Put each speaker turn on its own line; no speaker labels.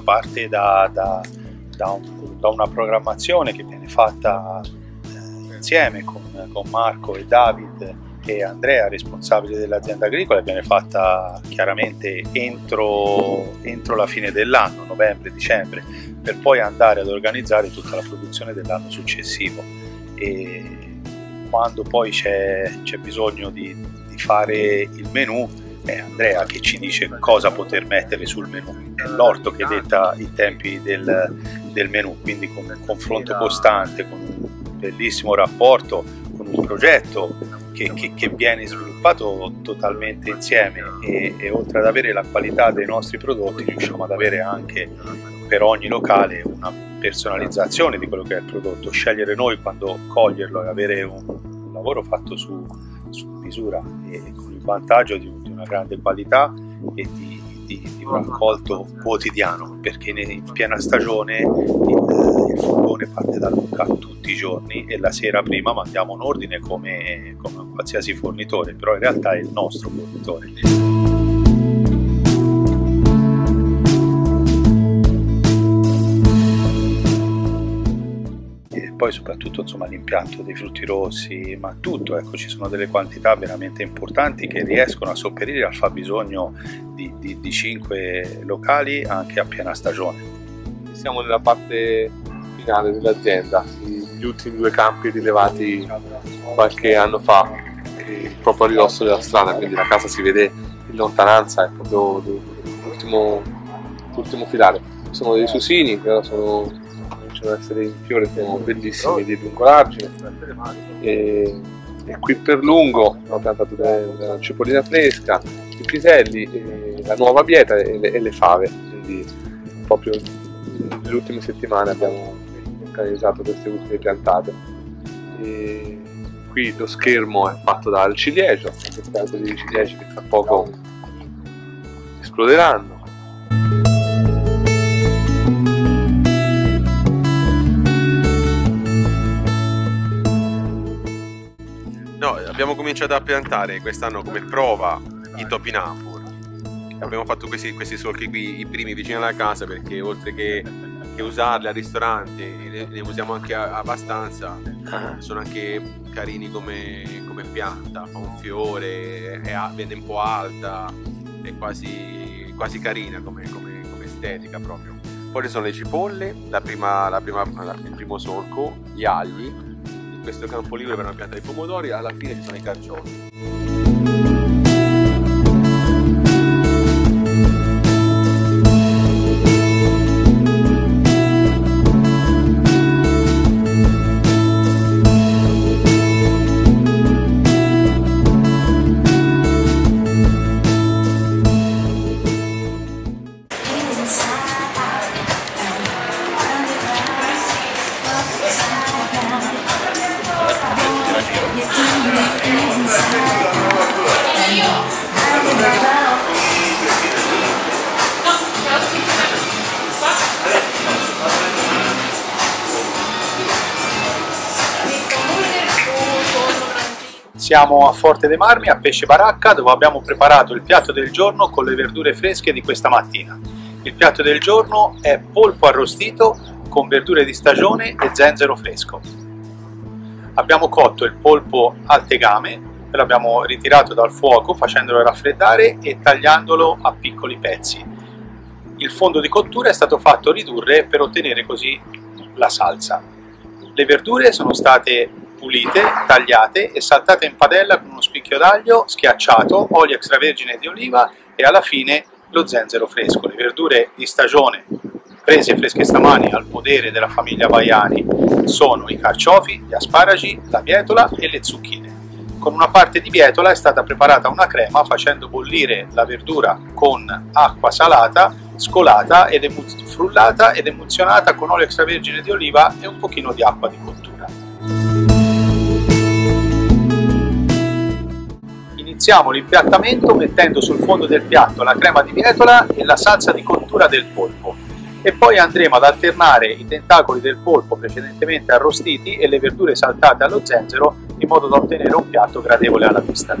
parte da, da, da, un, da una programmazione che viene fatta eh, insieme con, con Marco e David e Andrea, responsabile dell'azienda agricola, viene fatta chiaramente entro, entro la fine dell'anno, novembre-dicembre, per poi andare ad organizzare tutta la produzione dell'anno successivo. E quando poi c'è, c'è bisogno di, di, fare il menù, è Andrea che ci dice cosa poter mettere sul menù, è l'orto che detta i tempi del, del menù, quindi con un confronto costante, con un bellissimo rapporto, con un progetto che, che, che viene sviluppato totalmente insieme e, e oltre ad avere la qualità dei nostri prodotti riusciamo ad avere anche per ogni locale una personalizzazione di quello che è il prodotto, scegliere noi quando coglierlo e avere un, un lavoro fatto su, su, misura e con il vantaggio di, di una grande qualità e di, di, di, un raccolto quotidiano perché in piena stagione il, il furgone parte da Lucca tutti i giorni e la sera prima mandiamo un ordine come, come qualsiasi fornitore però in realtà è il nostro fornitore. Poi soprattutto insomma, l'impianto dei frutti rossi, ma tutto, ecco, ci sono delle quantità veramente importanti che riescono a sopperire al fabbisogno di, di, di 5 locali anche a piena stagione.
Siamo nella parte finale dell'azienda, gli ultimi due campi rilevati qualche anno fa, proprio a ridosso della strada, quindi la casa si vede in lontananza, è proprio l'ultimo, l'ultimo filare. Sono dei susini, però sono ad essere in fiore, siamo bellissimi di lungolargine. E, e qui per lungo abbiamo piantato della cipollina fresca, i piselli, la nuova bieta e le, e le fave. Quindi proprio nelle ultime settimane abbiamo organizzato queste ultime piantate. E qui lo schermo è fatto dal ciliegio, questi alberi di ciliegi che tra poco esploderanno
abbiamo cominciato a piantare quest'anno come prova i topinapur. Abbiamo fatto questi, questi solchi qui, i primi vicino alla casa, perché oltre che, che usarli al ristorante, ne, ne usiamo anche abbastanza. Sono anche carini come, come pianta, fa un fiore, è, vede un po' alta, è quasi, quasi carina come, come, come estetica proprio. Poi ci sono le cipolle, la prima, la prima, il primo solco, gli agli, questo campo libero per una pianta di pomodori, alla fine ci sono i carciofi.
Siamo a Forte dei Marmi, a Pesce Baracca, dove abbiamo preparato il piatto del giorno con le verdure fresche di questa mattina. Il piatto del giorno è polpo arrostito con verdure di stagione e zenzero fresco. Abbiamo cotto il polpo al tegame, l'abbiamo ritirato dal fuoco facendolo raffreddare e tagliandolo a piccoli pezzi. Il fondo di cottura è stato fatto ridurre per ottenere così la salsa. Le verdure sono state pulite, tagliate e saltate in padella con uno spicchio d'aglio, schiacciato, olio extravergine di oliva e alla fine lo zenzero fresco. Le verdure di stagione prese fresche stamani al podere della famiglia Baiani sono i carciofi, gli asparagi, la bietola e le zucchine. Con una parte di bietola è stata preparata una crema facendo bollire la verdura con acqua salata, scolata ed frullata ed emulsionata con olio extravergine di oliva e un pochino di acqua di cottura. Iniziamo l'impiattamento mettendo sul fondo del piatto la crema di bietola e la salsa di cottura del polpo e poi andremo ad alternare i tentacoli del polpo precedentemente arrostiti e le verdure saltate allo zenzero in modo da ottenere un piatto gradevole alla vista.